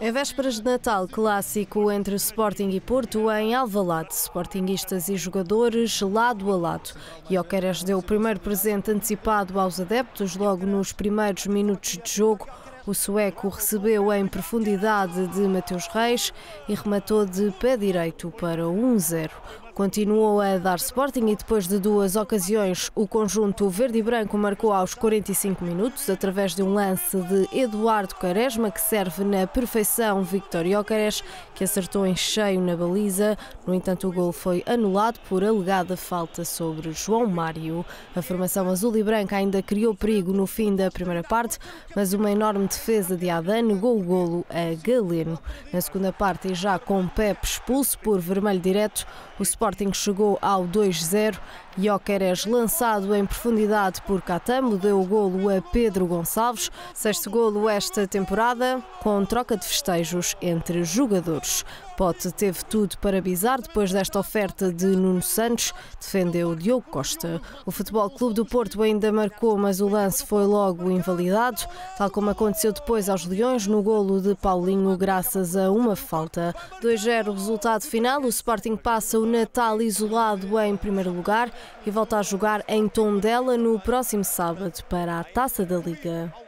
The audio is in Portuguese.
É vésperas de Natal, clássico entre Sporting e Porto em Alvalade. Sportinguistas e jogadores lado a lado. Jokeres deu o primeiro presente antecipado aos adeptos logo nos primeiros minutos de jogo. O sueco recebeu em profundidade de Mateus Reis e rematou de pé direito para 1-0 continuou a dar Sporting e depois de duas ocasiões o conjunto verde e branco marcou aos 45 minutos através de um lance de Eduardo Quaresma que serve na perfeição Victor Jóqueres que acertou em cheio na baliza. No entanto, o gol foi anulado por alegada falta sobre João Mário. A formação azul e branca ainda criou perigo no fim da primeira parte, mas uma enorme defesa de Adan negou o golo a Galeno. Na segunda parte e já com Pepe expulso por vermelho direto, o Sporting Sporting chegou ao 2-0. Jóqueres, lançado em profundidade por Catamo, deu o golo a Pedro Gonçalves. Sexto golo esta temporada, com troca de festejos entre jogadores. Pote teve tudo para bizar depois desta oferta de Nuno Santos, defendeu Diogo Costa. O Futebol Clube do Porto ainda marcou, mas o lance foi logo invalidado, tal como aconteceu depois aos Leões no golo de Paulinho, graças a uma falta. 2-0 resultado final, o Sporting passa o Natal isolado em primeiro lugar e volta a jogar em Tondela no próximo sábado para a Taça da Liga.